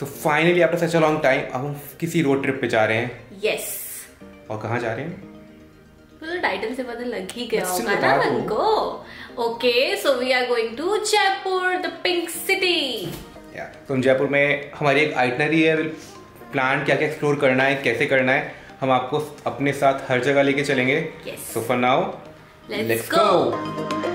So finally after such a long time अब हम किसी रोड ट्रिप पे जा रहे हैं। Yes. और कहाँ जा रहे हैं? तो टाइटल से पता लग ही गया होगा ना दो। मन को okay so we are going to Jaipur the pink city या तो जयपुर में हमारी एक आइटनरी है प्लान क्या क्या एक्सप्लोर करना है कैसे करना है हम आपको अपने साथ हर जगह लेके चलेंगे। So for now Let's go.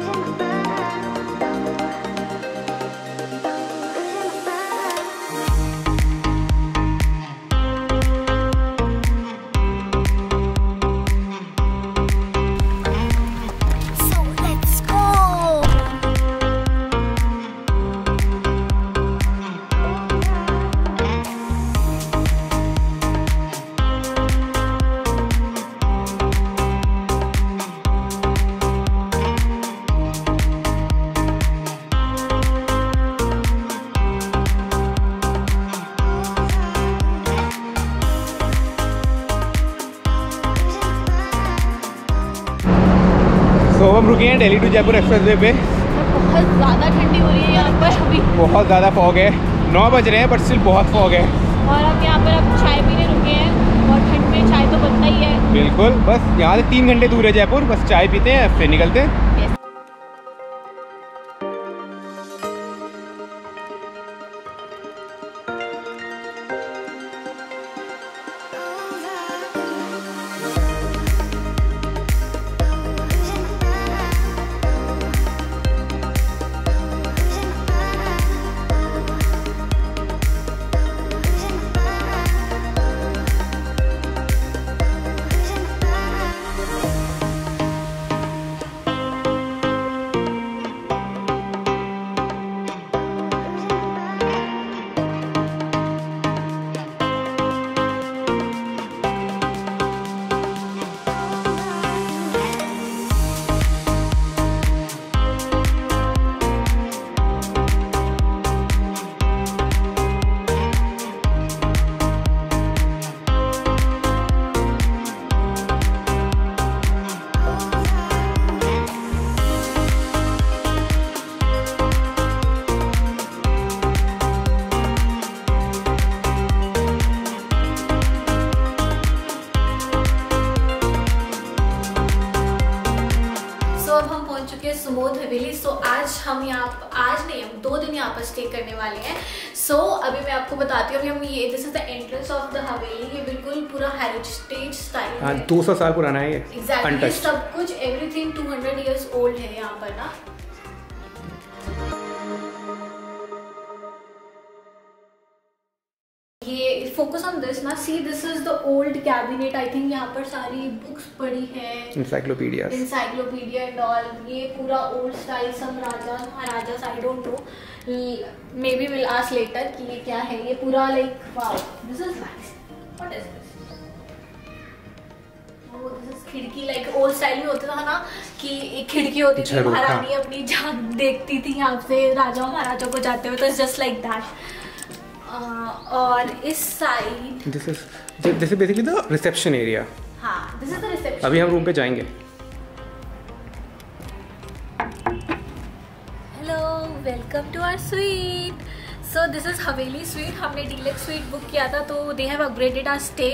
हम रुके हैं Delhi to Jaipur expressway पे। बहुत ज़्यादा ठंडी हो रही है यहाँ पर अभी। बहुत ज़्यादा फॉग है। नौ बज रहे हैं बट स्टिल बहुत फॉग है। और हम यहाँ पर अब चाय पीने रुके हैं और ठंड में चाय तो बनता ही है। बिल्कुल बस यहाँ से तीन घंटे दूर है जयपुर बस चाय पीते हैं फिर निकलते हैं। सुमोद हवेली। सो आज हम यहाँ आज नहीं हम दो दिन यहाँ पर स्टे करने वाले हैं। सो so, अभी मैं आपको बताती हूँ अभी हम ये this is the entrance of the haveli. ये बिल्कुल पूरा हेरिटेज स्टाइल हाँ दो सौ साल पुराना है ये। Exactly Untouched. सब कुछ एवरीथिंग 200 इयर्स ओल्ड है यहाँ पर ना। फोकस ऑन दिस ना. See this is the old cabinet I think यहाँ पर सारी बुक्स पड़ी है. Encyclopedia encyclopedia and all. ये पूरा old style some Raja Maharaja I don't know. Maybe we'll ask later कि ये क्या है. ये पूरा like wow this is nice. What is this? Oh this is खिड़की like old style में होता था ना कि एक खिड़की होती थी। महारानी अपनी जान देखती थी यहाँ से राजा महाराजा को जाते हुए. तो जस्ट लाइक दैट और इस side this is this is basically the reception area हाँ दिस इज़ द रिसेप्शन अभी हम रूम पे जाएँगे। Hello welcome to our suite so this is haveli suite हमने डीलक्स स्वीट बुक किया था तो they have upgraded our stay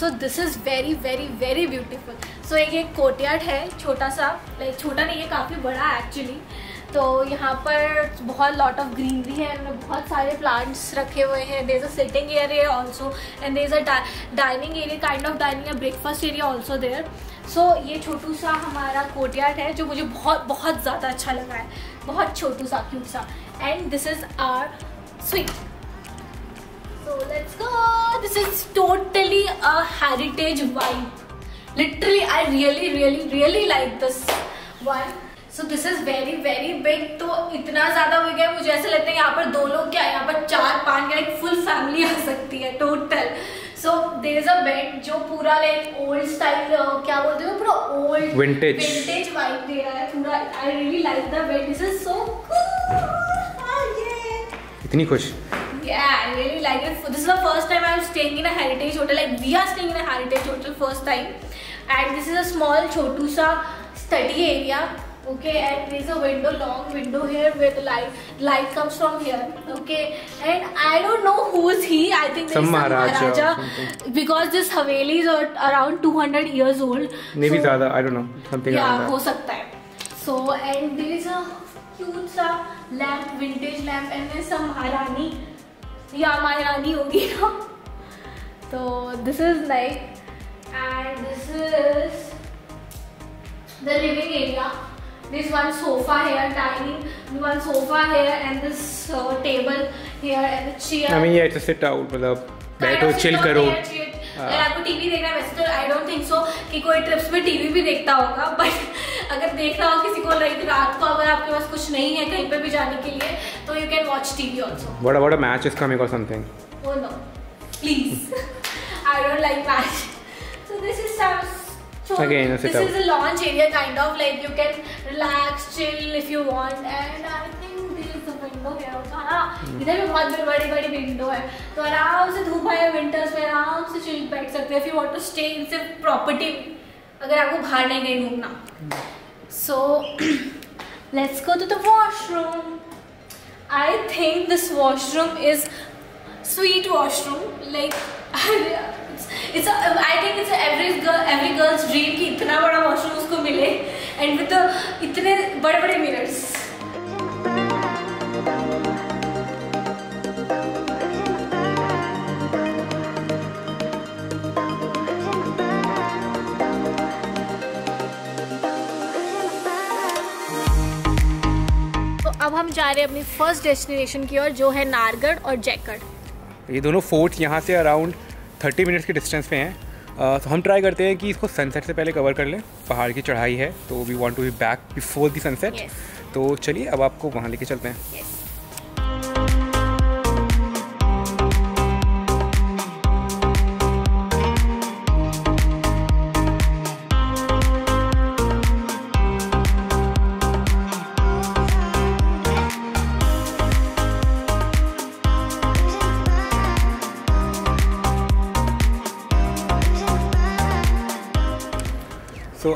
so this is very very very beautiful so एक एक कोर्टयार्ड है छोटा सा लाइक छोटा नहीं है काफ़ी बड़ा एक्चुअली तो यहाँ पर बहुत लॉट ऑफ़ ग्रीनरी है उन्होंने बहुत सारे प्लांट्स रखे हुए हैं there is a sitting area also and there is a dining area kind of dining breakfast area also there so ये छोटू सा हमारा कोर्टयार्ड है जो मुझे बहुत बहुत ज़्यादा अच्छा लगा है बहुत छोटू सा क्यूट सा and this is our suite So let's go. This is totally a heritage vibe. Literally, I really, really, really like this one. So this is very very big तो इतना ज़्यादा हो गया मुझे ऐसा लगता है यहाँ पर दो लोग क्या यहाँ पर चार पाँच क्या एक फुल फैमिली आ सकती है total so there is a bed जो पूरा लाइक ओल्ड स्टाइल क्या बोलते हो पूरा ओल्ड विंटेज विंटेज वाइब दे रहा है पूरा I really like the bed this is so cool ये इतनी खुश। Yeah, I really like it. This is the first time I'm staying in a heritage hotel. Like we are staying in a heritage hotel first time. And this is a small छोटू सा study area okay and there's a window long window here where the light light comes from here. Okay and i don't know who is he. I think some, some maharaja, maharaja. because this haveli is around 200 years old. Maybe so, zyada i don't know something yeah ho sakta hai so and there is a cute sa lamp vintage lamp and there's some maharani. Yeah maharani hogi na so this is like and this is the living area. this one sofa here dining one sofa here and this uh, table here and the chair. I mean yeah it's a sit out with a baitho chill karo. Ah. आपको TV देखना वैसे तो I don't think so कि कोई trips में TV भी देखता होगा बट अगर देखना हो किसी को लगे रात को अगर आपके पास कुछ नहीं है कहीं पे भी जाने के लिए तो you can watch TV also what about a match is coming और something oh no please I don't like match So Again, this is a launch area kind of like you can relax, chill if you want, and I think there is a window here also. हाँ इधर भी बहुत बड़ी बड़ी window है तो आराम से धूप आए विंटर्स में आराम से चिल बैठ सकते हैं if you want to stay in सिर्फ़ प्रॉपर्टी अगर आपको बाहर नहीं कहीं घूमना so let's go to the washroom I think this washroom is sweet washroom. Like it's, it's a, I think it's a every every girl's कि इतना बड़ा वॉशरूम उसको मिले एंड विद इतने बड़े बड़े. तो अब हम जा रहे हैं अपनी फ़र्स्ट डेस्टिनेशन की ओर जो है नारगढ़ और जैकड़ ये दोनों फोर्ट यहाँ से अराउंड 30 मिनट्स के डिस्टेंस पे हैं तो हम ट्राई करते हैं कि इसको सनसेट से पहले कवर कर लें। पहाड़ की चढ़ाई है तो we want to be back before the sunset तो चलिए अब आपको वहाँ लेके चलते हैं। Yes.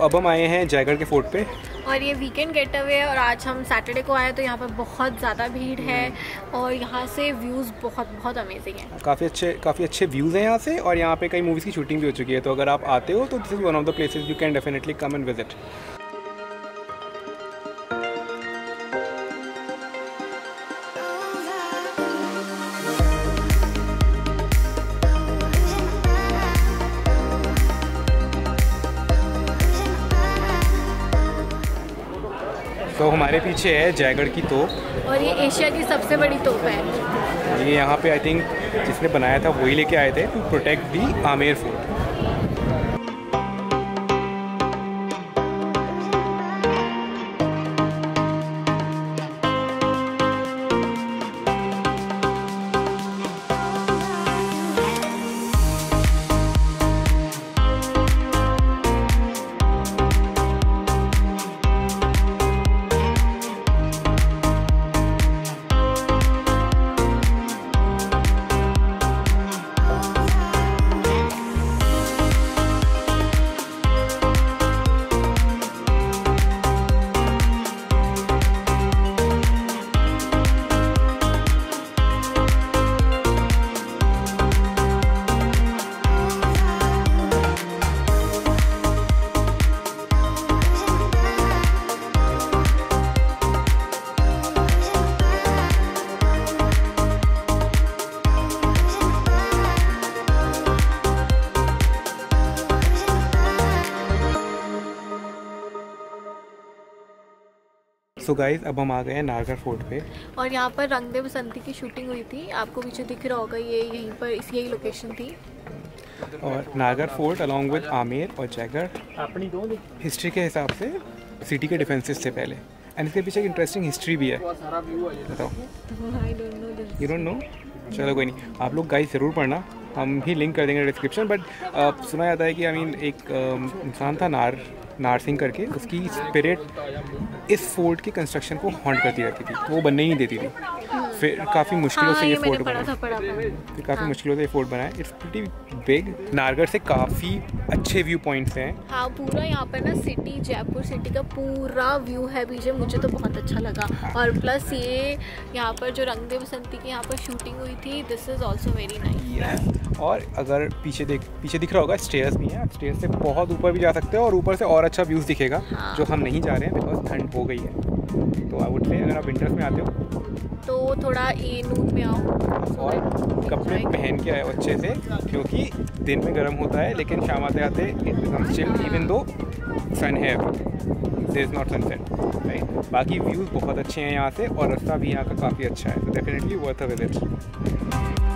अब हम आए हैं जयगढ़ के फोर्ट पे। और ये वीकेंड गेट अवे है और आज हम सैटरडे को आए तो यहाँ पर बहुत ज़्यादा भीड़ है और यहाँ से व्यूज़ बहुत बहुत अमेजिंग है। काफ़ी अच्छे काफ़ी अच्छे व्यूज़ हैं यहाँ से और यहाँ पे कई मूवीज़ की शूटिंग भी हो चुकी है तो अगर आप आते हो तो this is one of the places you can definitely come and visit तो हमारे पीछे है जयगढ़ की तोप। और ये एशिया की सबसे बड़ी तोप है। ये यहाँ पे आई थिंक जिसने बनाया था वही लेके आए थे to protect the Amer Fort so guys अब हम आ गए हैं नारगढ़ फोर्ट पे। और यहाँ पर रंग दे बसंती की शूटिंग हुई थी। आपको पीछे दिख रहा होगा ये यहीं पर इस यही लोकेशन थी। और Nagar Fort along with Amer और जैगढ़ हिस्ट्री के हिसाब से सिटी के डिफेंसेस थे पहले। एंड इसके पीछे एक इंटरेस्टिंग हिस्ट्री भी है। बताओ। I don't know this you don't know चलो कोई नहीं। आप लोग गाइस ज़रूर पढ़ना। हम भी लिंक कर देंगे डिस्क्रिप्शन बट सुना जाता है कि आई मीन एक um, इंसान था नार। नार सिंह करके उसकी स्पिरिट इस फोर्ट की कंस्ट्रक्शन को हॉन्ट करती रहती थी। वो बनने ही नहीं देती थी। फिर काफ़ी मुश्किलों हाँ से ये ये फोर्ट पढ़ा बना था पढ़ा था। फिर काफ़ी हाँ। मुश्किलों से ये फोर्ट बना है इट्स प्रीटी बिग नारगढ़ से काफ़ी अच्छे व्यू पॉइंट्स हैं। हाँ पूरा यहाँ पर ना सिटी जयपुर सिटी का पूरा व्यू है बीजे मुझे तो बहुत अच्छा लगा। और प्लस ये यहाँ पर जो रंग दे बसंती की यहाँ पर शूटिंग हुई थी this is also very nice और अगर पीछे देख पीछे दिख रहा होगा स्टेयर्स भी हैं। आप स्टेयर्स से बहुत ऊपर भी जा सकते हो और ऊपर से और अच्छा व्यूज़ दिखेगा हाँ। जो हम नहीं जा रहे हैं बिकॉज़ ठंड हो गई है। तो आई वुड से अगर आप विंटर्स में आते हो तो थोड़ा ए नून में आओ और कपड़े पहन के आए अच्छे से क्योंकि दिन में गर्म होता है लेकिन शाम आते आते it becomes chill even though sun है इज़ नॉट सनसेट राइट बाकी व्यूज़ बहुत अच्छे हैं यहाँ से और रास्ता भी यहाँ का काफ़ी अच्छा है तो डेफिनेटली वर्थ अ विज़िट